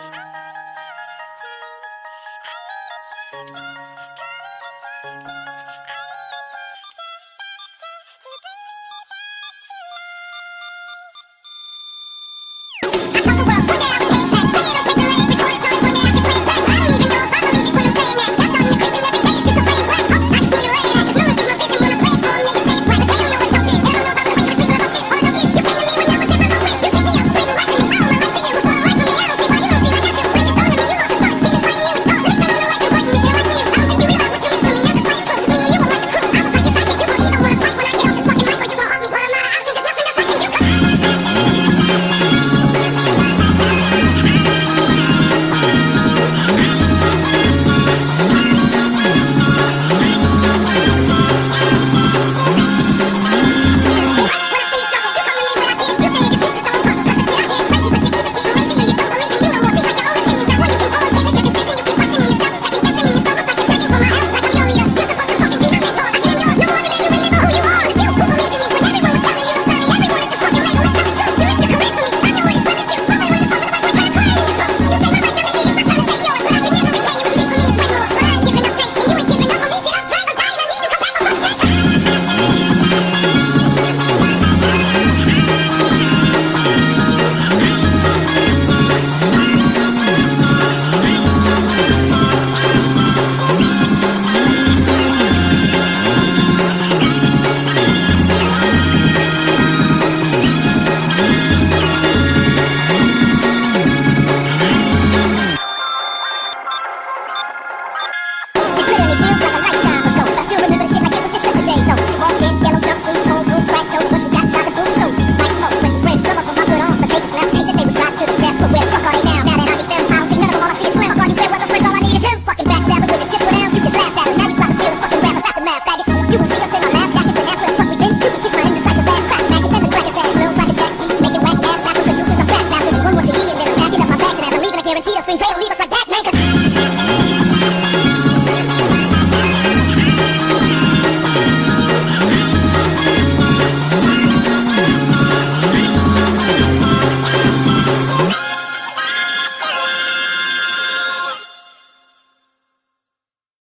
I'm not a between Israel and us like that.